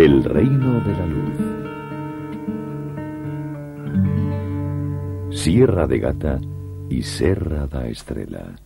El reino de la luz. Sierra de Gata y Serra da Estrella.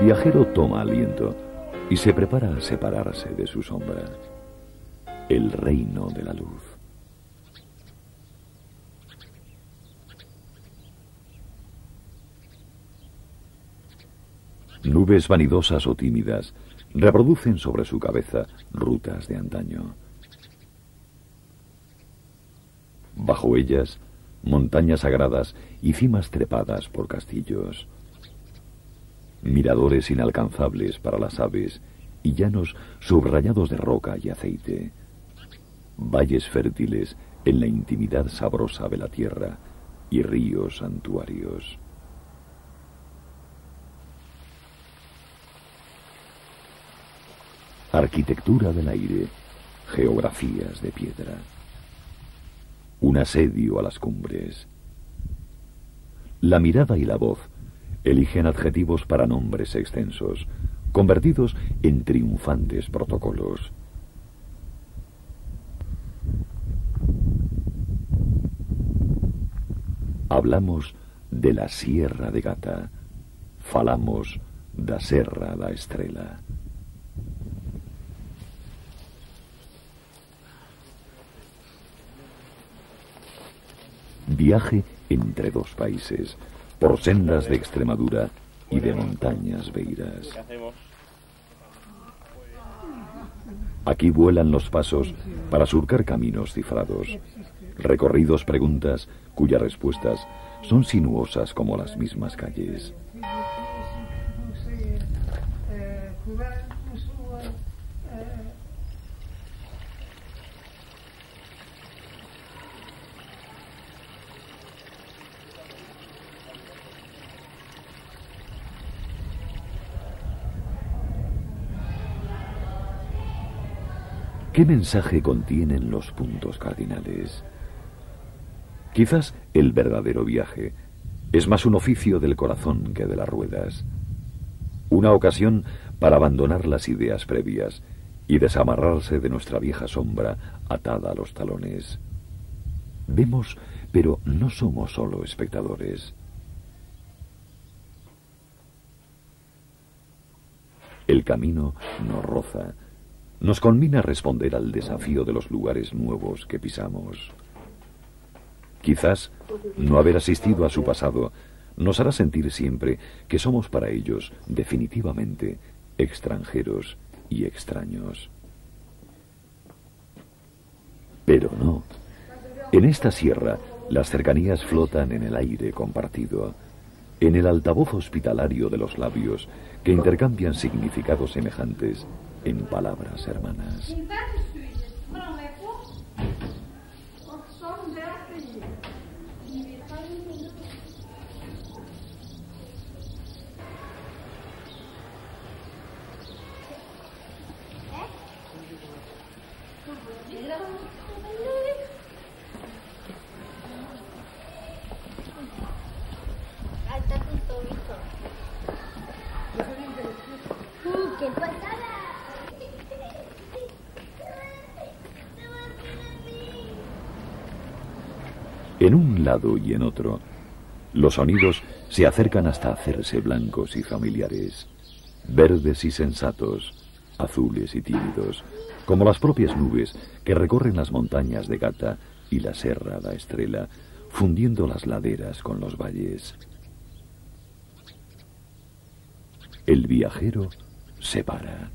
Viajero toma aliento y se prepara a separarse de su sombra. El reino de la luz. Nubes vanidosas o tímidas reproducen sobre su cabeza rutas de antaño. Bajo ellas, montañas sagradas y cimas trepadas por castillos miradores inalcanzables para las aves y llanos subrayados de roca y aceite, valles fértiles en la intimidad sabrosa de la tierra y ríos santuarios. Arquitectura del aire, geografías de piedra. Un asedio a las cumbres. La mirada y la voz eligen adjetivos para nombres extensos, convertidos en triunfantes protocolos. Hablamos de la Sierra de Gata, falamos da Serra da Estrela. Viaje entre dos países por sendas de Extremadura y de montañas beiras. Aquí vuelan los pasos para surcar caminos cifrados, recorridos preguntas cuyas respuestas son sinuosas como las mismas calles. ¿Qué mensaje contienen los puntos cardinales? Quizás el verdadero viaje es más un oficio del corazón que de las ruedas. Una ocasión para abandonar las ideas previas y desamarrarse de nuestra vieja sombra atada a los talones. Vemos, pero no somos solo espectadores. El camino nos roza, nos conmina a responder al desafío de los lugares nuevos que pisamos. Quizás no haber asistido a su pasado nos hará sentir siempre que somos para ellos definitivamente extranjeros y extraños. Pero no. En esta sierra las cercanías flotan en el aire compartido, en el altavoz hospitalario de los labios que intercambian significados semejantes en palabras hermanas. Y en otro, los sonidos se acercan hasta hacerse blancos y familiares, verdes y sensatos, azules y tímidos, como las propias nubes que recorren las montañas de Gata y la Serra da Estrella, fundiendo las laderas con los valles. El viajero se para.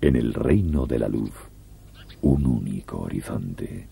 En el reino de la luz, un único horizonte.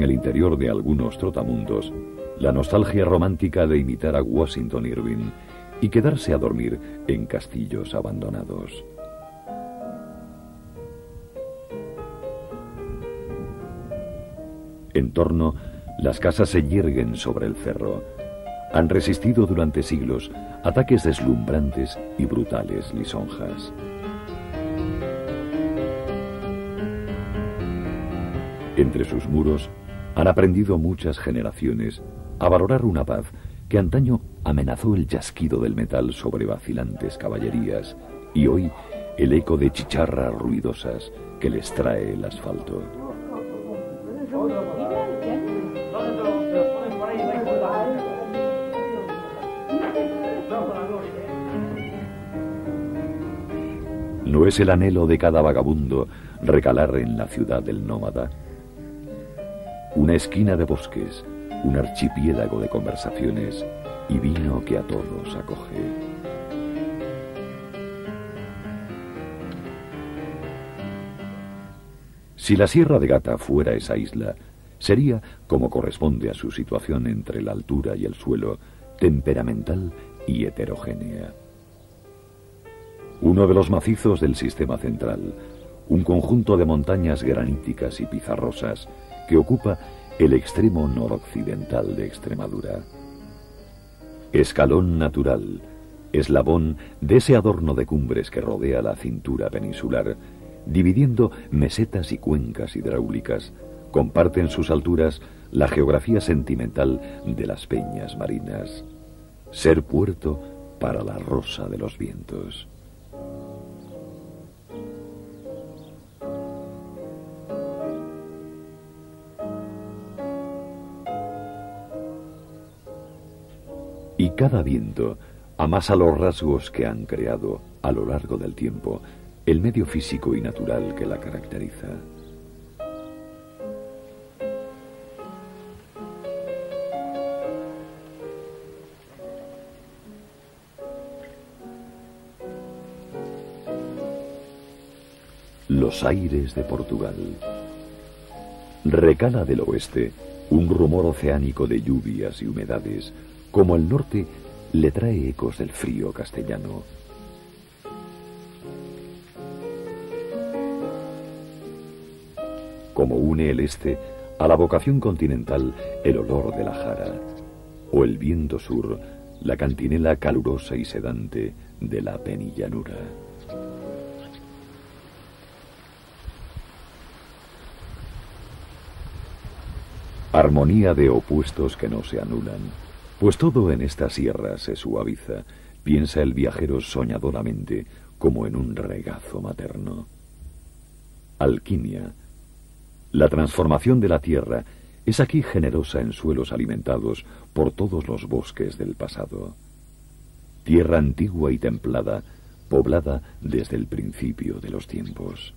En el interior de algunos trotamundos la nostalgia romántica de imitar a Washington Irving y quedarse a dormir en castillos abandonados. En torno, las casas se yerguen sobre el cerro. Han resistido durante siglos ataques deslumbrantes y brutales lisonjas. Entre sus muros han aprendido muchas generaciones a valorar una paz que antaño amenazó el chasquido del metal sobre vacilantes caballerías y hoy el eco de chicharras ruidosas que les trae el asfalto. No es el anhelo de cada vagabundo recalar en la ciudad del nómada una esquina de bosques, un archipiélago de conversaciones y vino que a todos acoge. Si la Sierra de Gata fuera esa isla, sería, como corresponde a su situación entre la altura y el suelo, temperamental y heterogénea. Uno de los macizos del sistema central, un conjunto de montañas graníticas y pizarrosas, que ocupa el extremo noroccidental de Extremadura. Escalón natural, eslabón de ese adorno de cumbres que rodea la cintura peninsular, dividiendo mesetas y cuencas hidráulicas, comparten sus alturas la geografía sentimental de las peñas marinas. Ser puerto para la rosa de los vientos. Cada viento amasa los rasgos que han creado a lo largo del tiempo el medio físico y natural que la caracteriza. Los aires de Portugal. Recala del oeste un rumor oceánico de lluvias y humedades como el norte le trae ecos del frío castellano. Como une el este a la vocación continental el olor de la jara, o el viento sur, la cantinela calurosa y sedante de la penillanura. Armonía de opuestos que no se anulan pues todo en esta sierra se suaviza, piensa el viajero soñadoramente, como en un regazo materno. Alquimia. La transformación de la tierra es aquí generosa en suelos alimentados por todos los bosques del pasado. Tierra antigua y templada, poblada desde el principio de los tiempos.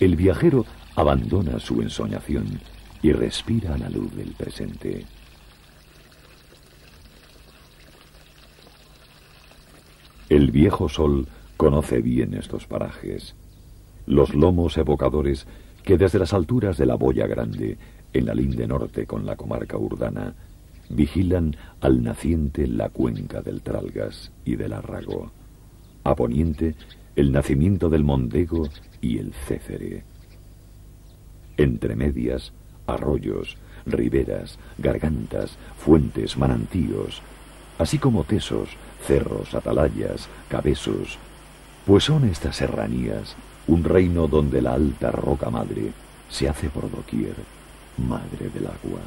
El viajero abandona su ensoñación y respira la luz del presente. El viejo sol conoce bien estos parajes, los lomos evocadores que desde las alturas de la Boya Grande, en la linde norte con la comarca urdana, vigilan al naciente la cuenca del Tralgas y del Arrago. A poniente, el nacimiento del Mondego y el Cécere. Entre medias, arroyos, riberas, gargantas, fuentes, manantíos, así como tesos, cerros, atalayas, cabesos, pues son estas serranías un reino donde la alta roca madre se hace por doquier madre del agua.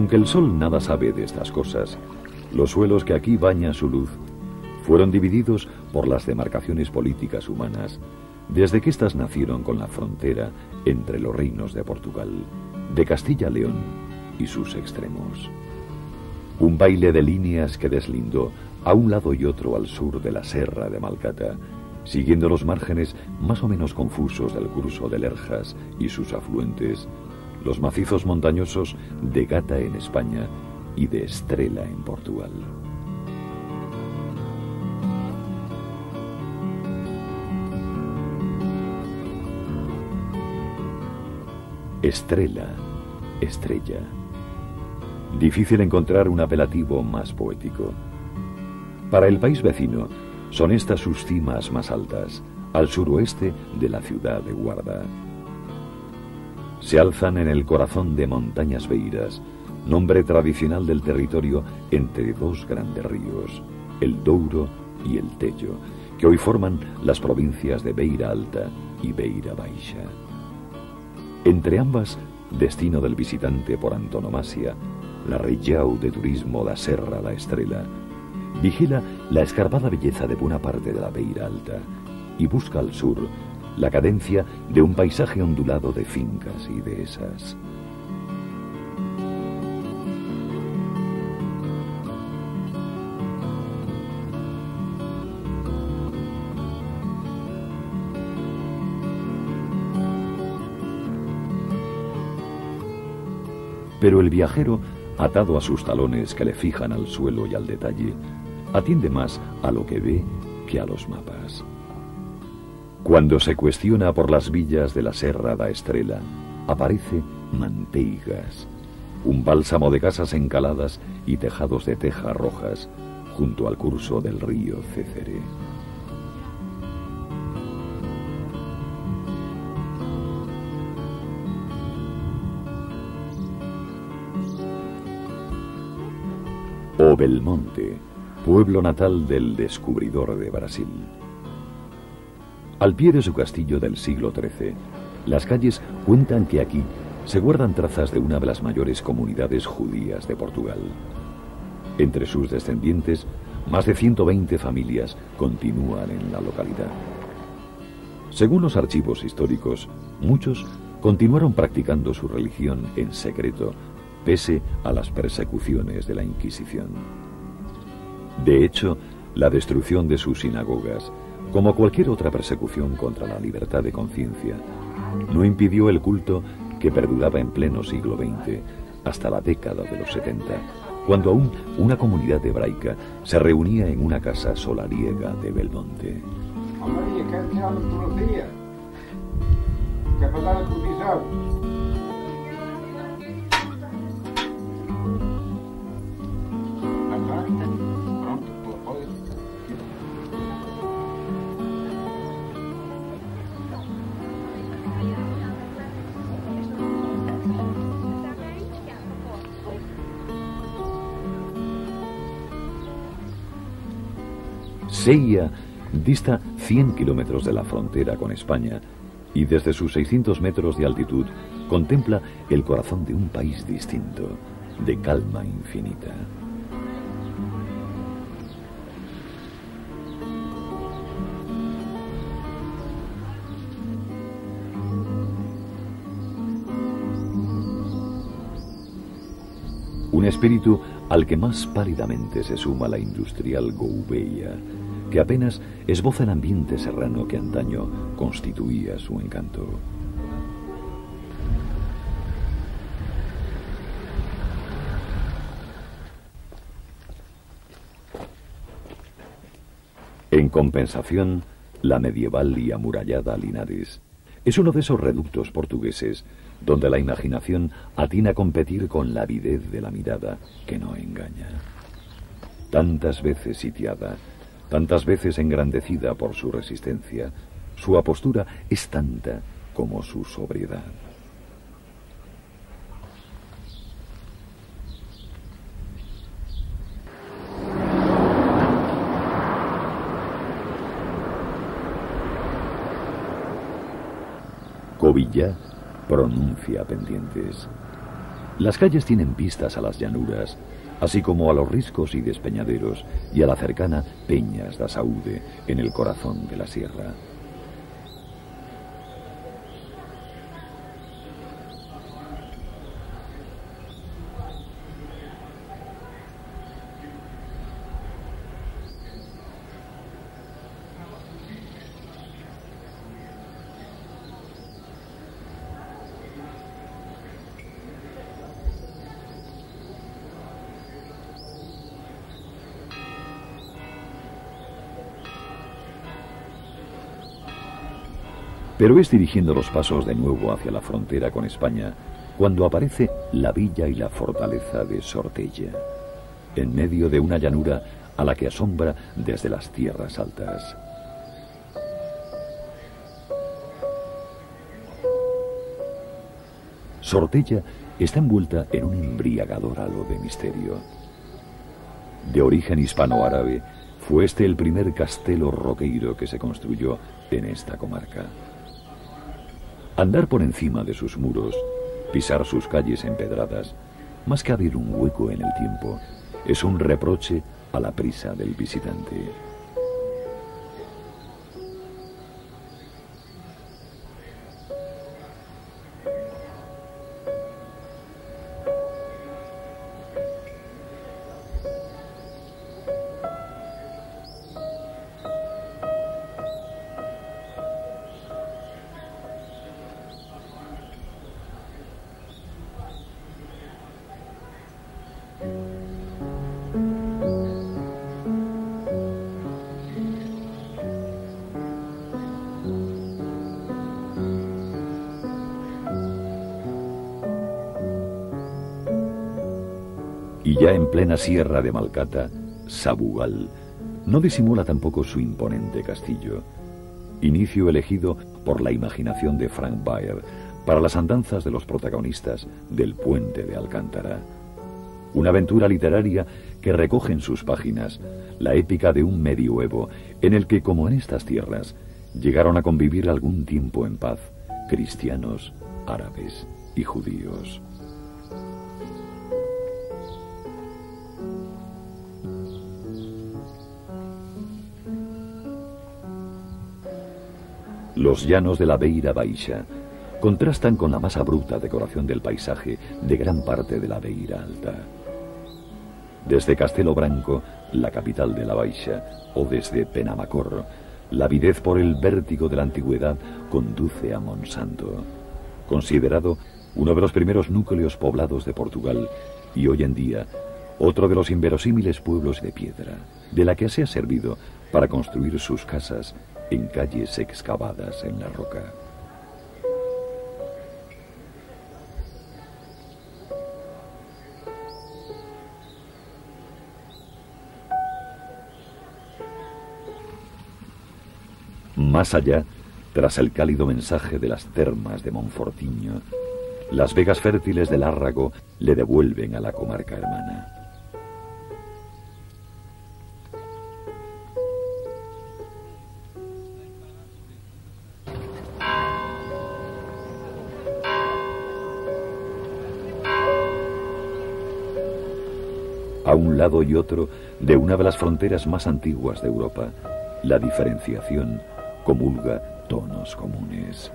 Aunque el sol nada sabe de estas cosas, los suelos que aquí baña su luz fueron divididos por las demarcaciones políticas humanas desde que éstas nacieron con la frontera entre los reinos de Portugal, de Castilla-León y sus extremos. Un baile de líneas que deslindó a un lado y otro al sur de la Serra de Malcata, siguiendo los márgenes más o menos confusos del curso de Lerjas y sus afluentes, los macizos montañosos de Gata en España y de Estrela en Portugal. Estrela, estrella. Difícil encontrar un apelativo más poético. Para el país vecino, son estas sus cimas más altas, al suroeste de la ciudad de Guarda se alzan en el corazón de Montañas Beiras, nombre tradicional del territorio entre dos grandes ríos, el Douro y el Tello, que hoy forman las provincias de Beira Alta y Beira Baixa. Entre ambas, destino del visitante por antonomasia, la Reyau de turismo la Serra la Estrela, vigila la escarpada belleza de buena parte de la Beira Alta y busca al sur la cadencia de un paisaje ondulado de fincas y de esas. Pero el viajero, atado a sus talones que le fijan al suelo y al detalle, atiende más a lo que ve que a los mapas. Cuando se cuestiona por las villas de la Serra da Estrela, aparece Manteigas, un bálsamo de casas encaladas y tejados de tejas rojas junto al curso del río Cécere. O Belmonte, pueblo natal del descubridor de Brasil. Al pie de su castillo del siglo XIII, las calles cuentan que aquí se guardan trazas de una de las mayores comunidades judías de Portugal. Entre sus descendientes, más de 120 familias continúan en la localidad. Según los archivos históricos, muchos continuaron practicando su religión en secreto, pese a las persecuciones de la Inquisición. De hecho, la destrucción de sus sinagogas como cualquier otra persecución contra la libertad de conciencia, no impidió el culto que perduraba en pleno siglo XX, hasta la década de los 70, cuando aún una comunidad hebraica se reunía en una casa solariega de Belmonte. Seia dista 100 kilómetros de la frontera con España y desde sus 600 metros de altitud contempla el corazón de un país distinto, de calma infinita. Un espíritu al que más pálidamente se suma la industrial Gouveia, que apenas esboza el ambiente serrano que antaño constituía su encanto. En compensación, la medieval y amurallada Linares es uno de esos reductos portugueses donde la imaginación atina a competir con la avidez de la mirada que no engaña. Tantas veces sitiada, tantas veces engrandecida por su resistencia, su apostura es tanta como su sobriedad. Covilla pronuncia pendientes. Las calles tienen vistas a las llanuras, así como a los riscos y despeñaderos y a la cercana Peñas da Saúde en el corazón de la sierra. Pero es dirigiendo los pasos de nuevo hacia la frontera con España cuando aparece la villa y la fortaleza de Sortella, en medio de una llanura a la que asombra desde las tierras altas. Sortella está envuelta en un embriagador halo de misterio. De origen hispano-árabe, fue este el primer castelo roqueiro que se construyó en esta comarca. Andar por encima de sus muros, pisar sus calles empedradas, más que abrir un hueco en el tiempo, es un reproche a la prisa del visitante. Ya en plena sierra de Malcata, Sabugal no disimula tampoco su imponente castillo, inicio elegido por la imaginación de Frank Bayer para las andanzas de los protagonistas del puente de Alcántara. Una aventura literaria que recoge en sus páginas la épica de un medioevo en el que, como en estas tierras, llegaron a convivir algún tiempo en paz cristianos, árabes y judíos. Los llanos de la Beira Baixa contrastan con la más abrupta decoración del paisaje de gran parte de la Beira Alta. Desde Castelo Branco, la capital de la Baixa, o desde Penamacor, la avidez por el vértigo de la antigüedad conduce a Monsanto, considerado uno de los primeros núcleos poblados de Portugal y hoy en día otro de los inverosímiles pueblos de piedra, de la que se ha servido para construir sus casas en calles excavadas en la roca. Más allá, tras el cálido mensaje de las termas de Monfortiño, las vegas fértiles del Árrago le devuelven a la comarca hermana. Un lado y otro de una de las fronteras más antiguas de Europa, la diferenciación comulga tonos comunes.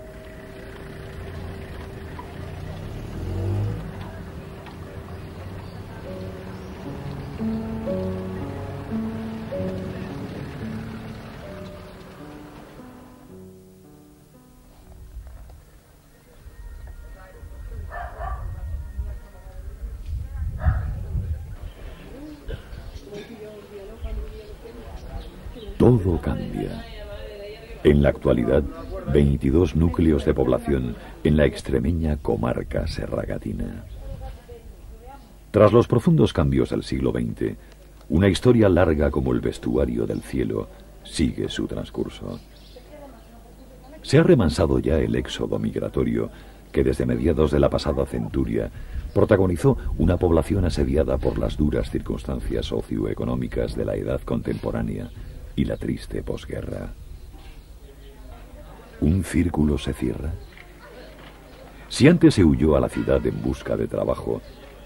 Todo cambia. En la actualidad, 22 núcleos de población en la extremeña comarca serragatina. Tras los profundos cambios del siglo XX, una historia larga como el vestuario del cielo sigue su transcurso. Se ha remansado ya el éxodo migratorio que desde mediados de la pasada centuria protagonizó una población asediada por las duras circunstancias socioeconómicas de la edad contemporánea y la triste posguerra. ¿Un círculo se cierra? Si antes se huyó a la ciudad en busca de trabajo,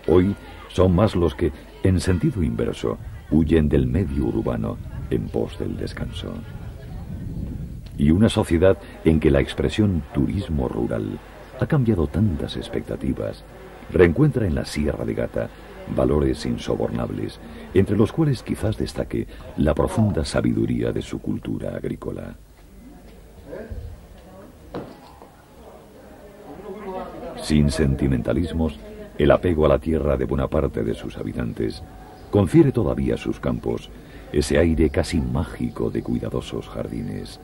hoy son más los que, en sentido inverso, huyen del medio urbano en pos del descanso. Y una sociedad en que la expresión turismo rural ha cambiado tantas expectativas, reencuentra en la Sierra de Gata valores insobornables, entre los cuales quizás destaque la profunda sabiduría de su cultura agrícola. Sin sentimentalismos, el apego a la tierra de buena parte de sus habitantes confiere todavía a sus campos ese aire casi mágico de cuidadosos jardines,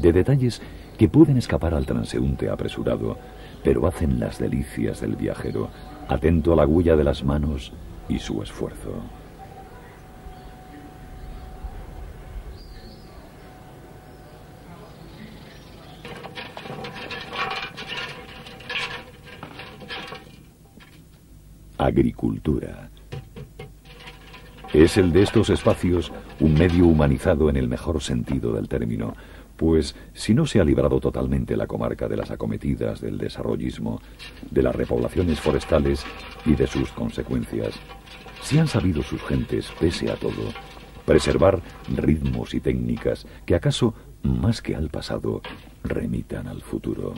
de detalles que pueden escapar al transeúnte apresurado, pero hacen las delicias del viajero, atento a la huella de las manos y su esfuerzo. Agricultura. Es el de estos espacios un medio humanizado en el mejor sentido del término, pues si no se ha librado totalmente la comarca de las acometidas del desarrollismo, de las repoblaciones forestales y de sus consecuencias, si han sabido sus gentes, pese a todo, preservar ritmos y técnicas que acaso, más que al pasado, remitan al futuro.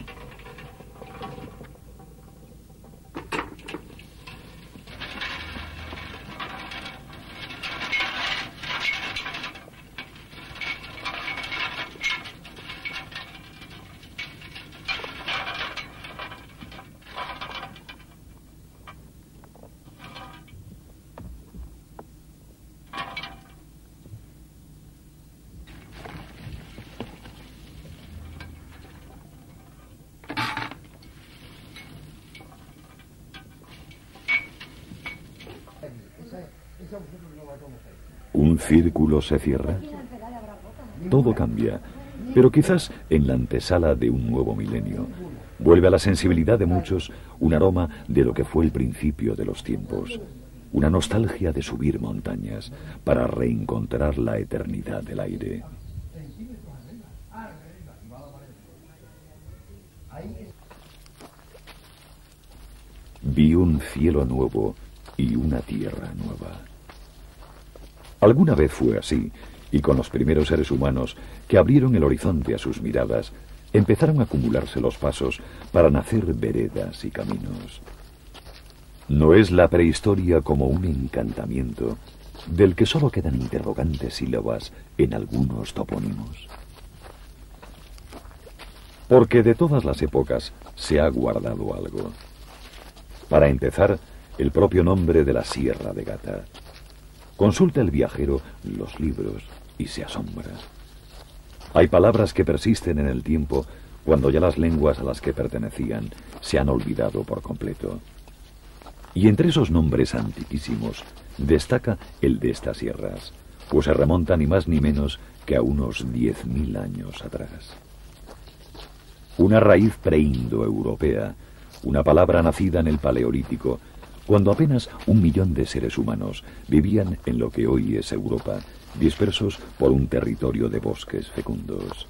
¿Un círculo se cierra? Todo cambia, pero quizás en la antesala de un nuevo milenio vuelve a la sensibilidad de muchos un aroma de lo que fue el principio de los tiempos, una nostalgia de subir montañas para reencontrar la eternidad del aire. Vi un cielo nuevo y una tierra nueva. Alguna vez fue así, y con los primeros seres humanos que abrieron el horizonte a sus miradas, empezaron a acumularse los pasos para nacer veredas y caminos. ¿No es la prehistoria como un encantamiento del que solo quedan interrogantes sílabas en algunos topónimos? Porque de todas las épocas se ha guardado algo. Para empezar, el propio nombre de la Sierra de Gata. Consulta el viajero los libros y se asombra. Hay palabras que persisten en el tiempo cuando ya las lenguas a las que pertenecían se han olvidado por completo. Y entre esos nombres antiquísimos destaca el de estas sierras, pues se remonta ni más ni menos que a unos diez mil años atrás. Una raíz preindoeuropea, una palabra nacida en el Paleolítico, cuando apenas un millón de seres humanos vivían en lo que hoy es Europa, dispersos por un territorio de bosques fecundos.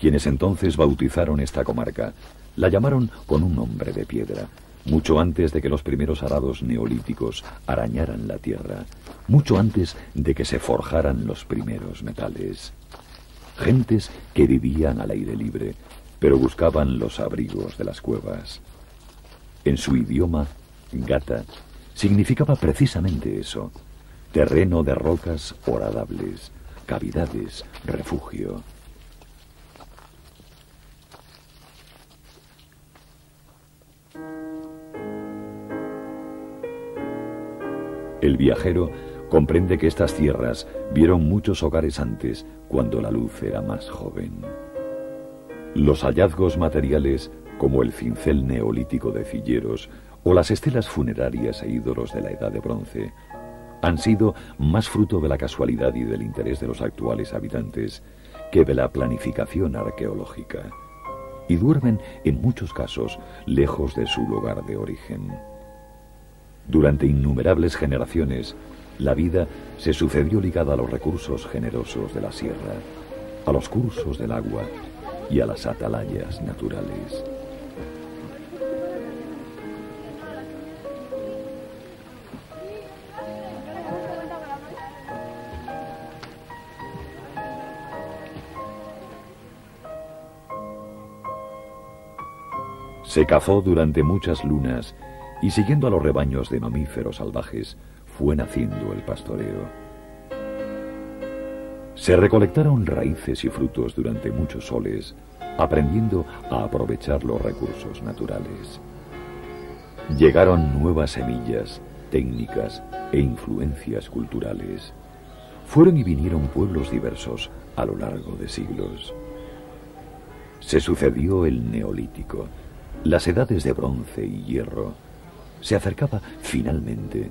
Quienes entonces bautizaron esta comarca la llamaron con un nombre de piedra, mucho antes de que los primeros arados neolíticos arañaran la tierra, mucho antes de que se forjaran los primeros metales. Gentes que vivían al aire libre, pero buscaban los abrigos de las cuevas. En su idioma, gata significaba precisamente eso, terreno de rocas horadables, cavidades, refugio. El viajero comprende que estas tierras vieron muchos hogares antes, cuando la luz era más joven. Los hallazgos materiales, como el cincel neolítico de Cilleros o las estelas funerarias e ídolos de la Edad de Bronce, han sido más fruto de la casualidad y del interés de los actuales habitantes que de la planificación arqueológica, y duermen en muchos casos lejos de su lugar de origen. Durante innumerables generaciones, la vida se sucedió ligada a los recursos generosos de la sierra, a los cursos del agua y a las atalayas naturales. Se cazó durante muchas lunas y siguiendo a los rebaños de mamíferos salvajes fue naciendo el pastoreo. Se recolectaron raíces y frutos durante muchos soles, aprendiendo a aprovechar los recursos naturales. Llegaron nuevas semillas, técnicas e influencias culturales. Fueron y vinieron pueblos diversos a lo largo de siglos. Se sucedió el neolítico, las edades de bronce y hierro, se acercaba finalmente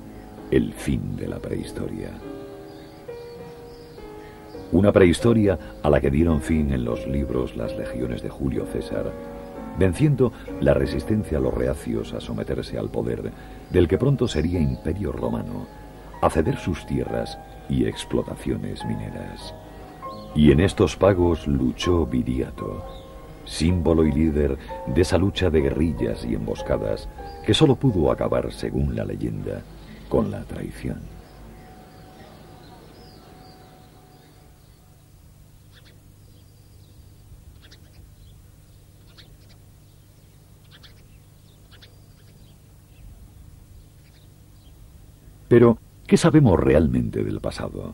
el fin de la prehistoria. Una prehistoria a la que dieron fin en los libros las legiones de Julio César, venciendo la resistencia a los reacios a someterse al poder del que pronto sería imperio romano, a ceder sus tierras y explotaciones mineras. Y en estos pagos luchó Viriato, símbolo y líder de esa lucha de guerrillas y emboscadas que solo pudo acabar, según la leyenda, con la traición. Pero, ¿qué sabemos realmente del pasado?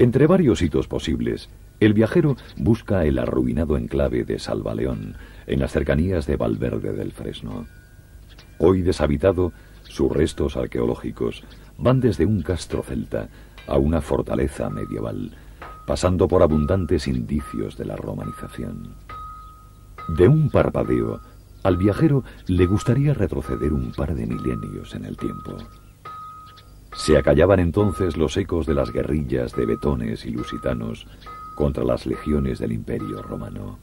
Entre varios hitos posibles, el viajero busca el arruinado enclave de Salvaleón, en las cercanías de Valverde del Fresno. Hoy deshabitado, sus restos arqueológicos van desde un castro celta a una fortaleza medieval, pasando por abundantes indicios de la romanización. De un parpadeo, al viajero le gustaría retroceder un par de milenios en el tiempo. Se acallaban entonces los ecos de las guerrillas de betones y lusitanos contra las legiones del Imperio romano.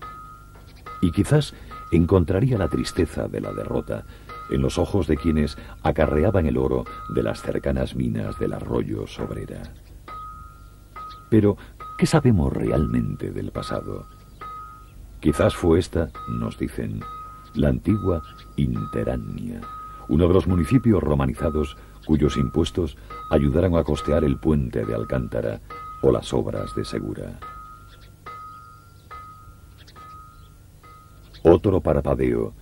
Y quizás encontraría la tristeza de la derrota en los ojos de quienes acarreaban el oro de las cercanas minas del arroyo Sobrera. Pero, ¿qué sabemos realmente del pasado? Quizás fue esta, nos dicen, la antigua Interania, uno de los municipios romanizados cuyos impuestos ayudaron a costear el puente de Alcántara o las obras de Segura. Otro parpadeo,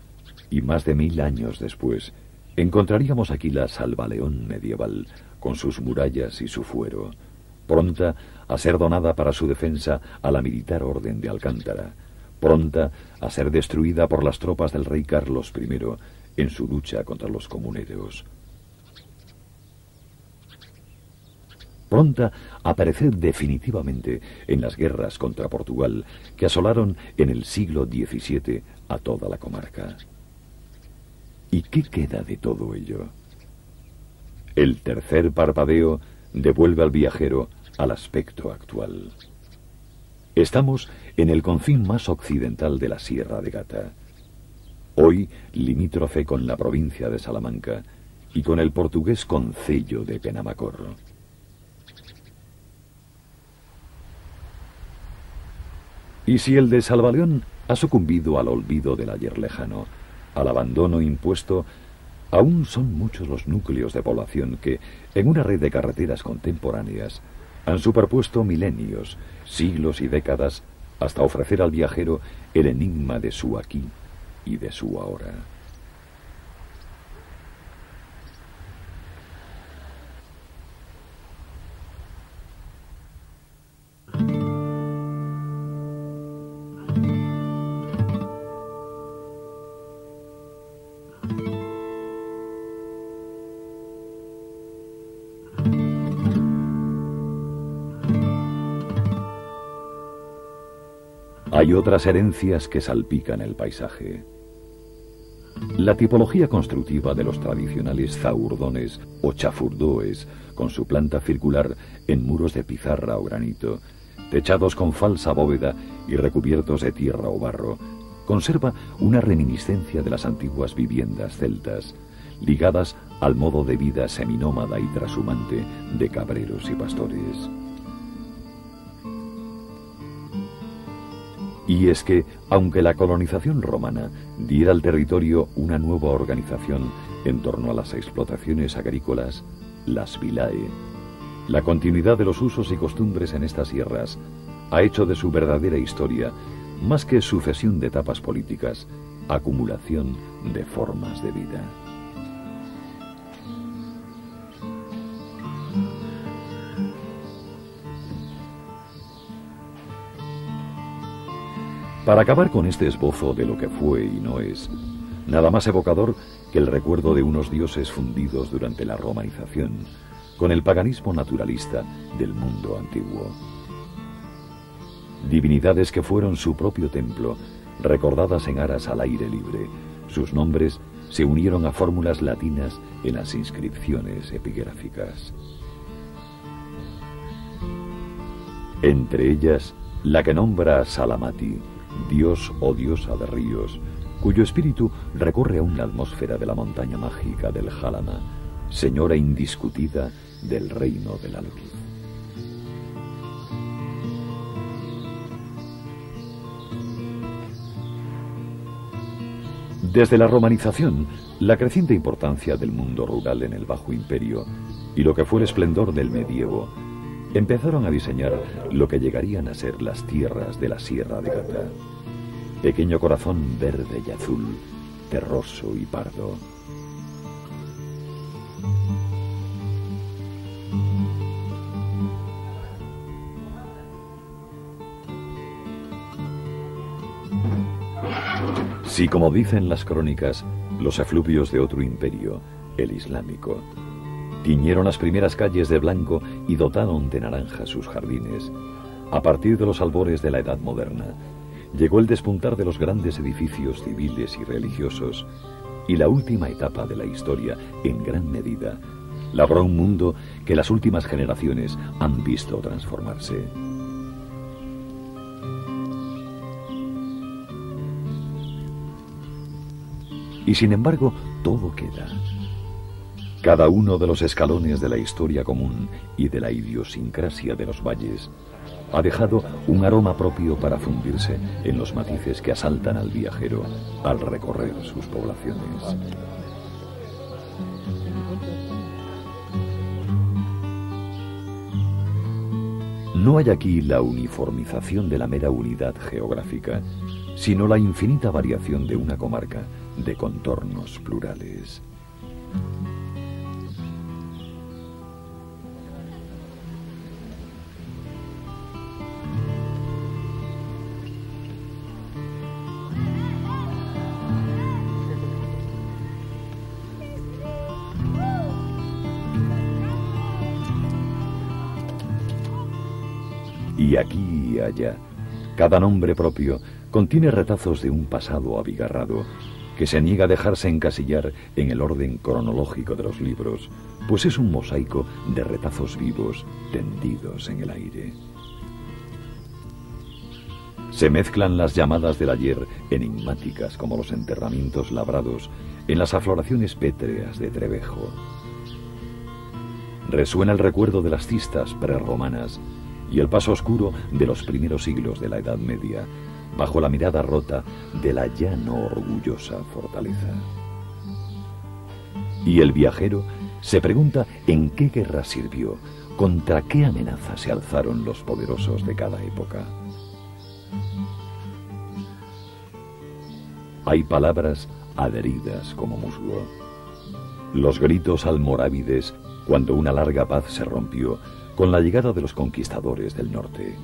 y más de mil años después, encontraríamos aquí la Salvaleón medieval, con sus murallas y su fuero, pronta a ser donada para su defensa a la militar orden de Alcántara, pronta a ser destruida por las tropas del rey Carlos I en su lucha contra los comuneros. Pronta a aparecer definitivamente en las guerras contra Portugal que asolaron en el siglo XVII a toda la comarca. ¿Y qué queda de todo ello? El tercer parpadeo devuelve al viajero al aspecto actual. Estamos en el confín más occidental de la Sierra de Gata, hoy limítrofe con la provincia de Salamanca y con el portugués concello de Penamacorro. Y si el de Salvaleón ha sucumbido al olvido del ayer lejano, al abandono impuesto, aún son muchos los núcleos de población que, en una red de carreteras contemporáneas, han superpuesto milenios, siglos y décadas hasta ofrecer al viajero el enigma de su aquí y de su ahora. Hay otras herencias que salpican el paisaje. La tipología constructiva de los tradicionales zaurdones o chafurdoes, con su planta circular en muros de pizarra o granito, techados con falsa bóveda y recubiertos de tierra o barro, conserva una reminiscencia de las antiguas viviendas celtas, ligadas al modo de vida seminómada y trashumante de cabreros y pastores. Y es que, aunque la colonización romana diera al territorio una nueva organización en torno a las explotaciones agrícolas, las vilae, la continuidad de los usos y costumbres en estas sierras ha hecho de su verdadera historia, más que sucesión de etapas políticas, acumulación de formas de vida. Para acabar con este esbozo de lo que fue y no es, nada más evocador que el recuerdo de unos dioses fundidos durante la romanización con el paganismo naturalista del mundo antiguo. Divinidades que fueron su propio templo, recordadas en aras al aire libre, sus nombres se unieron a fórmulas latinas en las inscripciones epigráficas. Entre ellas, la que nombra Salamati, dios o diosa de ríos, cuyo espíritu recorre aún la atmósfera de la montaña mágica del Jalama, señora indiscutida del reino de la luz. Desde la romanización, la creciente importancia del mundo rural en el Bajo Imperio y lo que fue el esplendor del medievo empezaron a diseñar lo que llegarían a ser las tierras de la Sierra de Gata. Pequeño corazón verde y azul, terroso y pardo. Si, como dicen las crónicas, los efluvios de otro imperio, el islámico, Tiñeron las primeras calles de blanco y dotaron de naranja sus jardines. A partir de los albores de la Edad Moderna, llegó el despuntar de los grandes edificios civiles y religiosos, y la última etapa de la historia, en gran medida, labró un mundo que las últimas generaciones han visto transformarse. Y sin embargo, todo queda. Cada uno de los escalones de la historia común y de la idiosincrasia de los valles ha dejado un aroma propio para fundirse en los matices que asaltan al viajero al recorrer sus poblaciones. No hay aquí la uniformización de la mera unidad geográfica, sino la infinita variación de una comarca de contornos plurales. Y aquí y allá, cada nombre propio contiene retazos de un pasado abigarrado que se niega a dejarse encasillar en el orden cronológico de los libros, pues es un mosaico de retazos vivos tendidos en el aire. Se mezclan las llamadas del ayer, enigmáticas como los enterramientos labrados, en las afloraciones pétreas de Trevejo. Resuena el recuerdo de las cistas prerromanas y el paso oscuro de los primeros siglos de la Edad Media, bajo la mirada rota de la ya no orgullosa fortaleza. Y el viajero se pregunta en qué guerra sirvió, contra qué amenaza se alzaron los poderosos de cada época. Hay palabras adheridas como musgo. Los gritos almorávides cuando una larga paz se rompió con la llegada de los conquistadores del norte.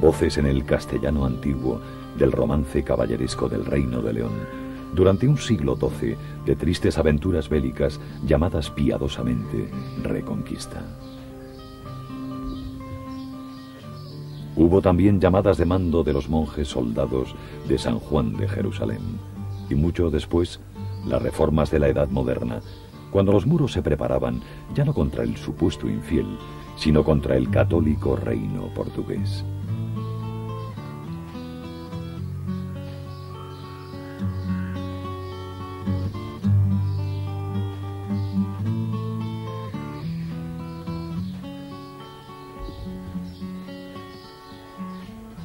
Voces en el castellano antiguo del romance caballeresco del Reino de León, durante un siglo XII de tristes aventuras bélicas llamadas piadosamente Reconquista. Hubo también llamadas de mando de los monjes soldados de San Juan de Jerusalén. Y mucho después, las reformas de la Edad Moderna, cuando los muros se preparaban ya no contra el supuesto infiel, sino contra el católico reino portugués.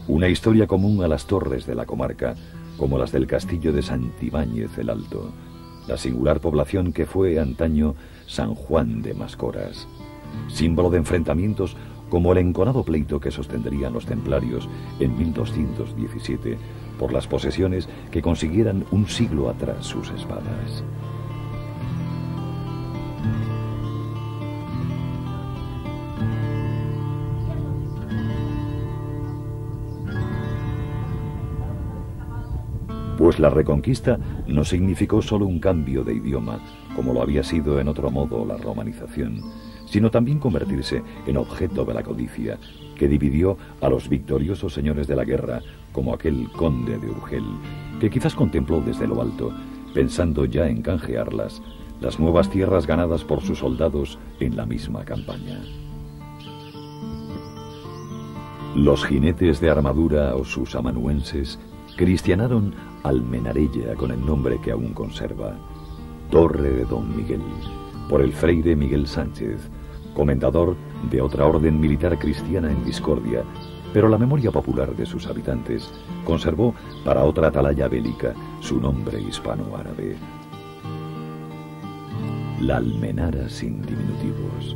Una historia común a las torres de la comarca, como las del castillo de Santibáñez el Alto, la singular población que fue antaño San Juan de Mascoras, símbolo de enfrentamientos como el enconado pleito que sostendrían los templarios en 1217 por las posesiones que consiguieran un siglo atrás sus espadas. Pues la reconquista no significó solo un cambio de idioma, como lo había sido en otro modo la romanización, sino también convertirse en objeto de la codicia, que dividió a los victoriosos señores de la guerra, como aquel conde de Urgel, que quizás contempló desde lo alto, pensando ya en canjearlas, las nuevas tierras ganadas por sus soldados en la misma campaña. Los jinetes de armadura o sus amanuenses cristianaron Almenarella con el nombre que aún conserva, Torre de Don Miguel, por el freire Miguel Sánchez, comendador de otra orden militar cristiana en discordia, pero la memoria popular de sus habitantes conservó para otra atalaya bélica su nombre hispano-árabe. La Almenara sin diminutivos.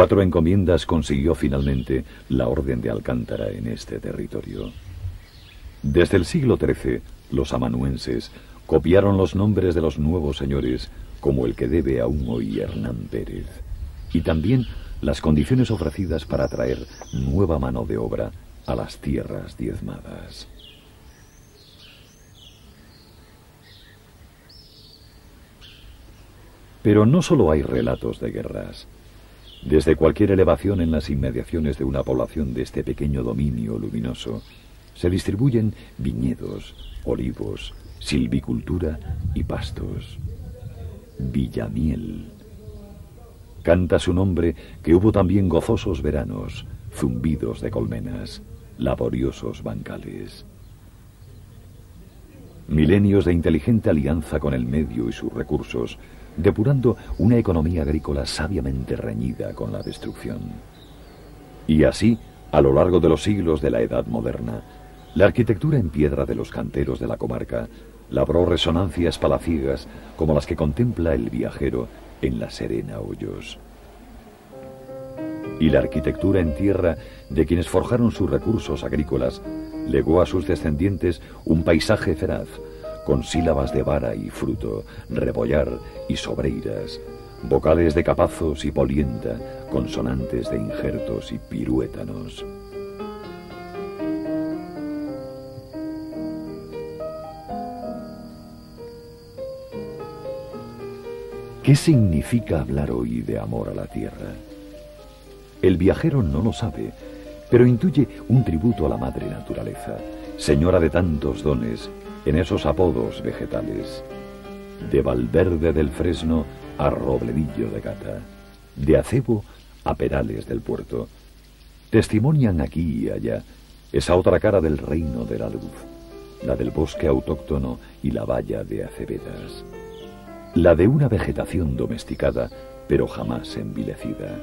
Cuatro encomiendas consiguió finalmente la Orden de Alcántara en este territorio. Desde el siglo XIII, los amanuenses copiaron los nombres de los nuevos señores, como el que debe aún hoy Hernán Pérez, y también las condiciones ofrecidas para traer nueva mano de obra a las tierras diezmadas. Pero no solo hay relatos de guerras. Desde cualquier elevación en las inmediaciones de una población de este pequeño dominio luminoso, se distribuyen viñedos, olivos, silvicultura y pastos. Villamiel. Canta su nombre que hubo también gozosos veranos, zumbidos de colmenas, laboriosos bancales. Milenios de inteligente alianza con el medio y sus recursos depurando una economía agrícola sabiamente reñida con la destrucción. Y así, a lo largo de los siglos de la Edad Moderna, la arquitectura en piedra de los canteros de la comarca labró resonancias palaciegas como las que contempla el viajero en la Serena Hoyos. Y la arquitectura en tierra de quienes forjaron sus recursos agrícolas legó a sus descendientes un paisaje feraz, con sílabas de vara y fruto, rebollar y sobreiras, vocales de capazos y polienta, consonantes de injertos y piruétanos. ¿Qué significa hablar hoy de amor a la tierra? El viajero no lo sabe, pero intuye un tributo a la madre naturaleza, señora de tantos dones en esos apodos vegetales. De Valverde del Fresno a Robledillo de Gata, de Acebo a Perales del Puerto. Testimonian aquí y allá esa otra cara del reino de la luz, la del bosque autóctono y la valla de Acevedas. La de una vegetación domesticada, pero jamás envilecida.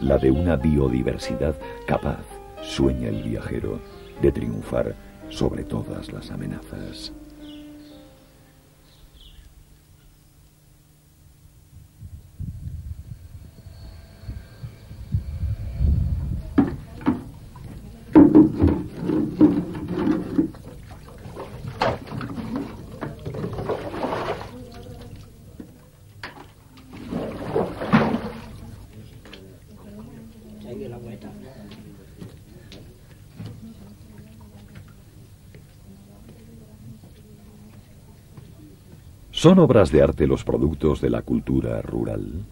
La de una biodiversidad capaz, sueña el viajero, de triunfar sobre todas las amenazas. ¿Son obras de arte los productos de la cultura rural?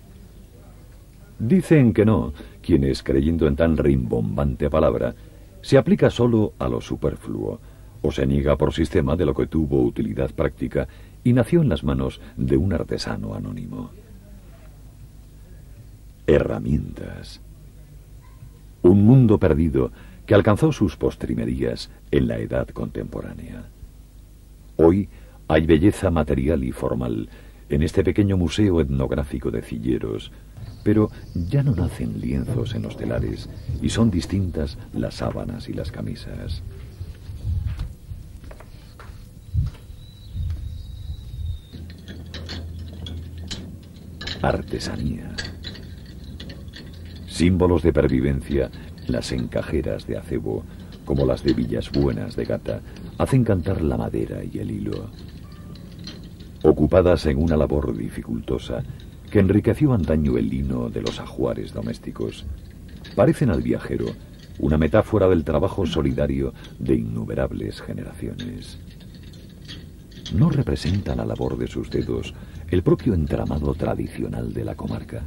Dicen que no, quienes, creyendo en tan rimbombante palabra, se aplica solo a lo superfluo, o se niega por sistema de lo que tuvo utilidad práctica y nació en las manos de un artesano anónimo. Herramientas. Un mundo perdido que alcanzó sus postrimerías en la edad contemporánea. Hoy, hay belleza material y formal en este pequeño museo etnográfico de Cilleros, pero ya no nacen lienzos en los telares y son distintas las sábanas y las camisas. Artesanía. Símbolos de pervivencia, las encajeras de acebo, como las de Villas Buenas de Gata, hacen cantar la madera y el hilo ocupadas en una labor dificultosa que enriqueció antaño el lino de los ajuares domésticos, parecen al viajero una metáfora del trabajo solidario de innumerables generaciones. ¿No representa la labor de sus dedos el propio entramado tradicional de la comarca?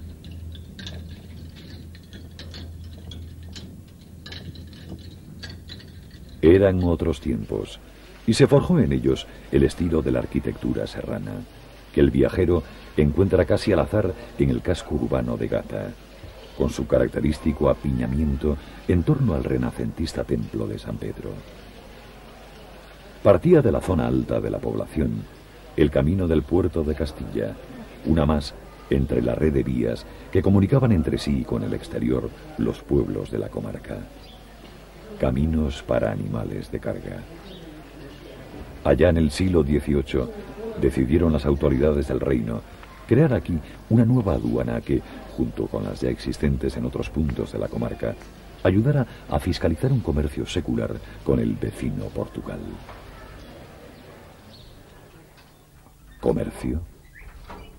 Eran otros tiempos, y se forjó en ellos el estilo de la arquitectura serrana, que el viajero encuentra casi al azar en el casco urbano de Gata, con su característico apiñamiento en torno al renacentista templo de San Pedro. Partía de la zona alta de la población el camino del puerto de Castilla, una más entre la red de vías que comunicaban entre sí con el exterior los pueblos de la comarca. Caminos para animales de carga. Allá en el siglo XVIII decidieron las autoridades del reino crear aquí una nueva aduana que, junto con las ya existentes en otros puntos de la comarca, ayudara a fiscalizar un comercio secular con el vecino Portugal. Comercio.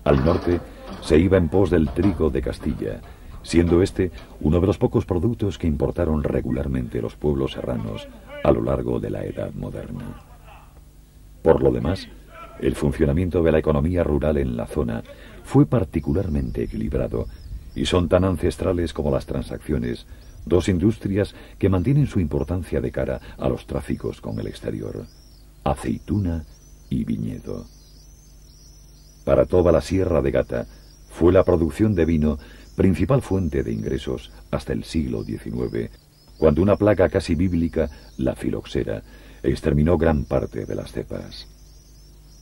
Al norte se iba en pos del trigo de Castilla, siendo este uno de los pocos productos que importaron regularmente los pueblos serranos a lo largo de la Edad Moderna. Por lo demás, el funcionamiento de la economía rural en la zona fue particularmente equilibrado y son tan ancestrales como las transacciones, dos industrias que mantienen su importancia de cara a los tráficos con el exterior, aceituna y viñedo. Para toda la Sierra de Gata fue la producción de vino principal fuente de ingresos hasta el siglo XIX, cuando una plaga casi bíblica, la filoxera, exterminó gran parte de las cepas.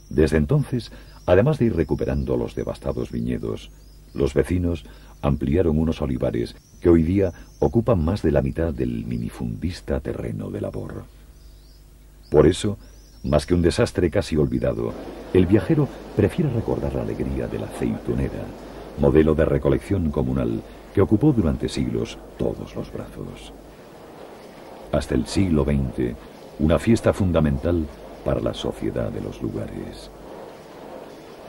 Desde entonces, además de ir recuperando los devastados viñedos, los vecinos ampliaron unos olivares que hoy día ocupan más de la mitad del minifundista terreno de labor. Por eso, más que un desastre casi olvidado, el viajero prefiere recordar la alegría de la aceitunera, modelo de recolección comunal que ocupó durante siglos todos los brazos. Hasta el siglo XX, una fiesta fundamental para la sociedad de los lugares.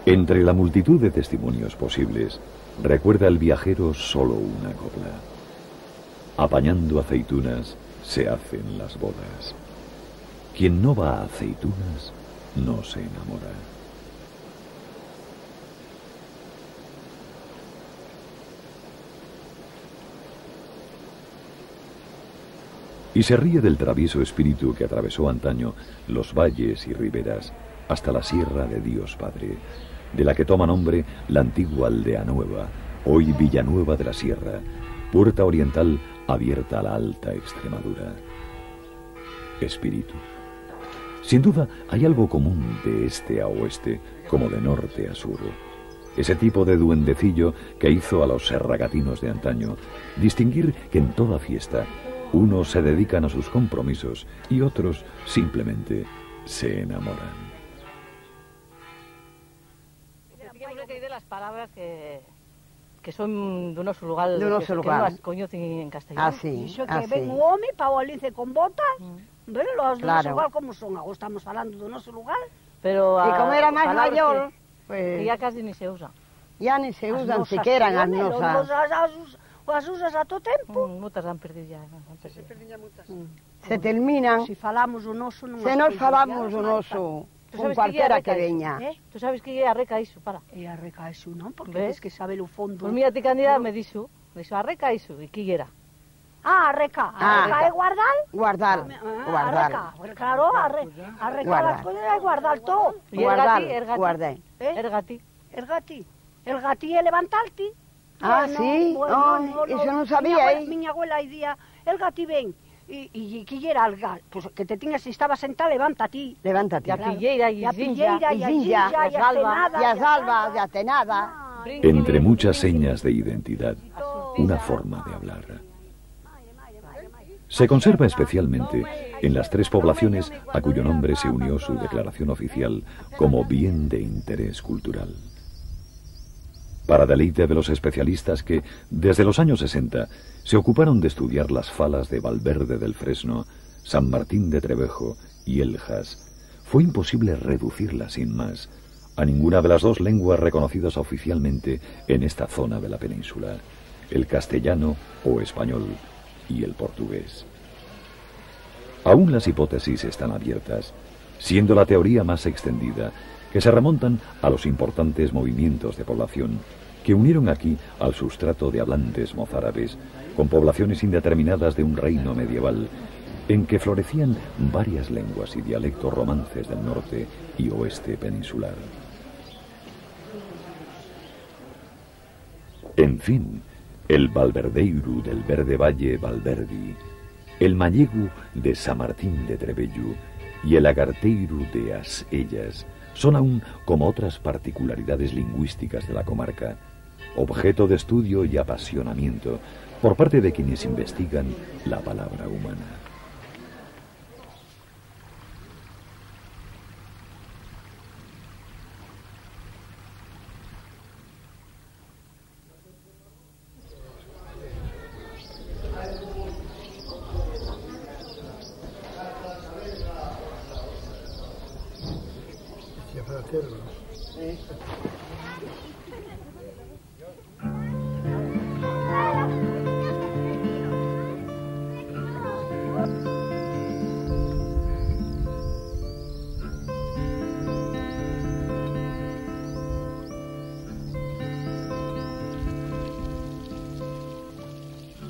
Entre la multitud de testimonios posibles, recuerda el viajero solo una copla. Apañando aceitunas se hacen las bodas. Quien no va a aceitunas no se enamora. Y se ríe del travieso espíritu que atravesó antaño los valles y riberas hasta la Sierra de Dios Padre, de la que toma nombre la antigua aldea nueva, hoy Villanueva de la Sierra, puerta oriental abierta a la alta Extremadura. Espíritu. Sin duda hay algo común de este a oeste, como de norte a sur. Ese tipo de duendecillo que hizo a los serragatinos de antaño distinguir que en toda fiesta unos se dedican a sus compromisos y otros simplemente se enamoran. de las palabras que, que son do noso lugar, Do noso que, lugar. que as coñecen en castellano. Ah, sí, Dixo que ah, ven un home pa o lince con botas, Mm. ven los Claro. igual como son, agora estamos falando do noso lugar. Pero Y a- como era más palabras mayor, que, pues que ya casi ni se usa. ya ni se As usan nosas siquiera as nosas. As, as, as, As usas a todo tempo? Mm, moitas han perdido ya. Moitas se perdiña moitas. Mm. Se terminan. Se si falamos o noso non Se nos falamos o noso con cualquera que, que veña. Eh? Tú sabes que é arreca iso, para. É arreca iso, non? Porque ves que sabe o fondo. Pois pues mira, ti candidata me dixo, dixo arreca iso, e que era? Ah, arreca. Ah, arreca ah, é guardar? Guardar. Ah, guardar. Arreca. Claro, arre, arreca guardar. las cosas é guardar todo. Guardar, ergati, ergati. Eh? Ergati. Ergati. Ergati é levantarte. Ah, sí? Ay, eso non sabía, miña abuela, eh. Miña abuela día, el gati ven. E, e que lle era el gat, pues, que te tiñas, si estaba sentada, levanta ti. Levántate. E a pilleira, e E a zinja. pilleira, e a e e a salva, Y a salva, y a tenada. Entre muchas señas de identidad, una forma de hablar. Se conserva especialmente en las tres poblaciones a cuyo nombre se unió su declaración oficial como bien de interés cultural. Para deleite de los especialistas que, desde los años 60, se ocuparon de estudiar las falas de Valverde del Fresno, San Martín de Trevejo y Eljas, fue imposible reducirla sin más a ninguna de las dos lenguas reconocidas oficialmente en esta zona de la península, el castellano o español y el portugués. Aún las hipótesis están abiertas, siendo la teoría más extendida, que se remontan a los importantes movimientos de población que unieron aquí al sustrato de hablantes mozárabes con poblaciones indeterminadas de un reino medieval en que florecían varias lenguas y dialectos romances del norte y oeste peninsular. En fin, el Valverdeiru del Verde Valle Valverdi, el Mallegu de San Martín de Trebellu y el Agarteiru de As Ellas son aún, como otras particularidades lingüísticas de la comarca, objeto de estudio y apasionamiento por parte de quienes investigan la palabra humana.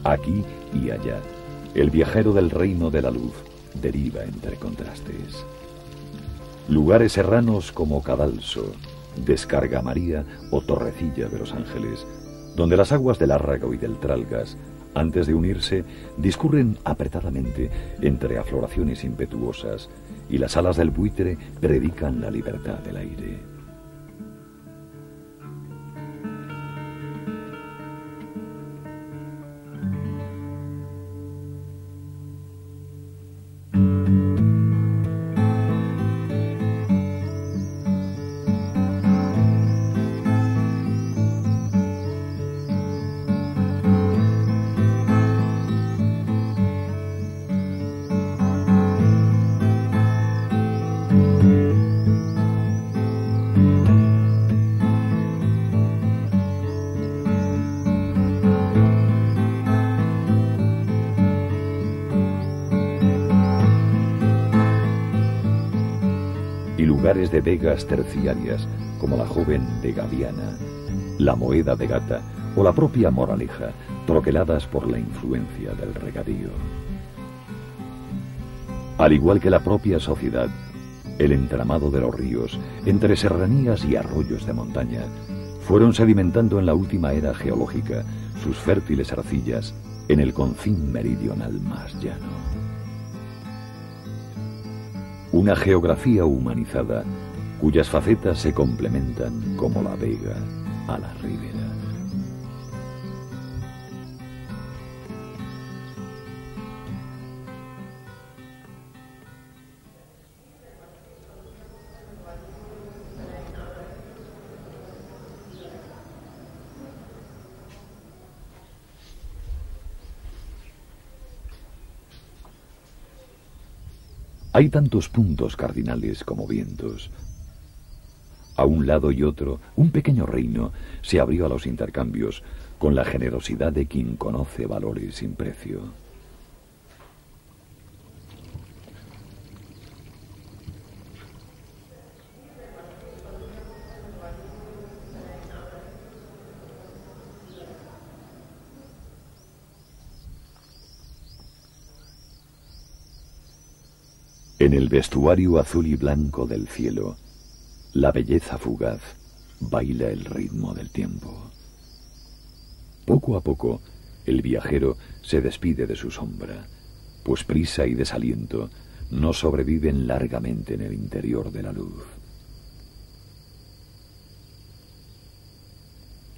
Aquí y allá, el viajero del reino de la luz deriva entre contrastes. Lugares serranos como Cadalso, Descarga María o Torrecilla de los Ángeles, donde las aguas del Árrago y del Tralgas, antes de unirse, discurren apretadamente entre afloraciones impetuosas y las alas del buitre predican la libertad del aire. Lugares de vegas terciarias como la joven de Gaviana, la moeda de gata o la propia moraleja, troqueladas por la influencia del regadío. Al igual que la propia sociedad, el entramado de los ríos, entre serranías y arroyos de montaña, fueron sedimentando en la última era geológica sus fértiles arcillas en el confín meridional más llano. Una geografía humanizada cuyas facetas se complementan como la vega a la ribera. Hay tantos puntos cardinales como vientos. A un lado y otro, un pequeño reino se abrió a los intercambios con la generosidad de quien conoce valores sin precio. En el vestuario azul y blanco del cielo, la belleza fugaz baila el ritmo del tiempo. Poco a poco, el viajero se despide de su sombra, pues prisa y desaliento no sobreviven largamente en el interior de la luz.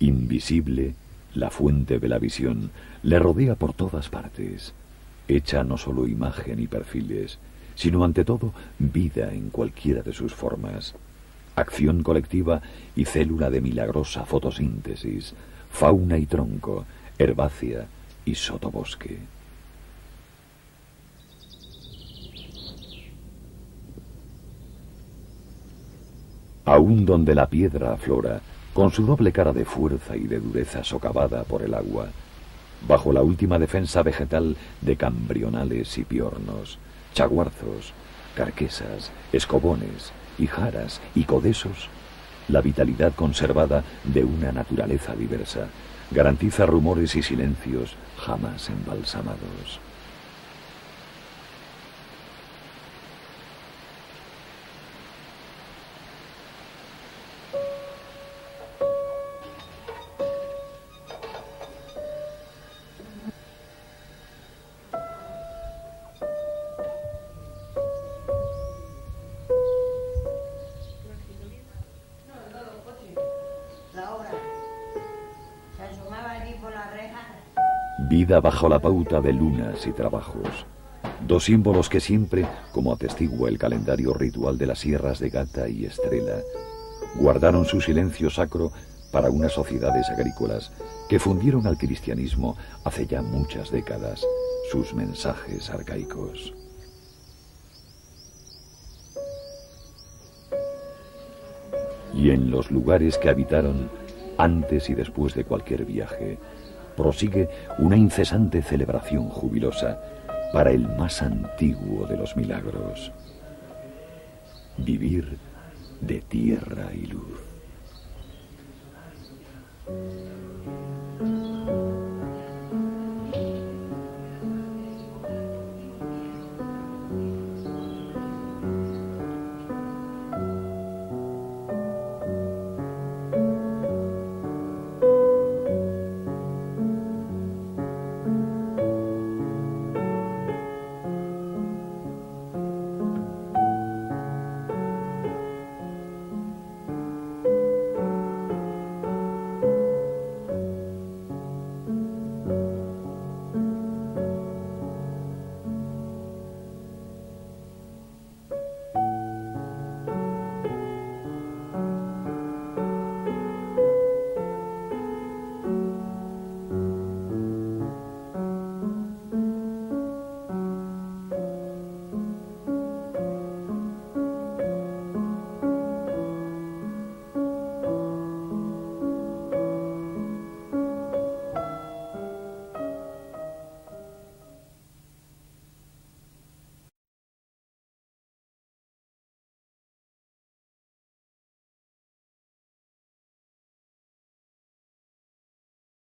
Invisible, la fuente de la visión le rodea por todas partes, hecha no solo imagen y perfiles, sino ante todo vida en cualquiera de sus formas, acción colectiva y célula de milagrosa fotosíntesis, fauna y tronco, herbácea y sotobosque. Aún donde la piedra aflora, con su doble cara de fuerza y de dureza socavada por el agua, bajo la última defensa vegetal de cambrionales y piornos, chaguarzos, carquesas, escobones, hijaras y codesos, la vitalidad conservada de una naturaleza diversa garantiza rumores y silencios jamás embalsamados. Bajo la pauta de lunas y trabajos. Dos símbolos que siempre, como atestigua el calendario ritual de las sierras de Gata y Estrela, guardaron su silencio sacro para unas sociedades agrícolas que fundieron al cristianismo hace ya muchas décadas sus mensajes arcaicos. Y en los lugares que habitaron antes y después de cualquier viaje, prosigue una incesante celebración jubilosa para el más antiguo de los milagros, vivir de tierra y luz.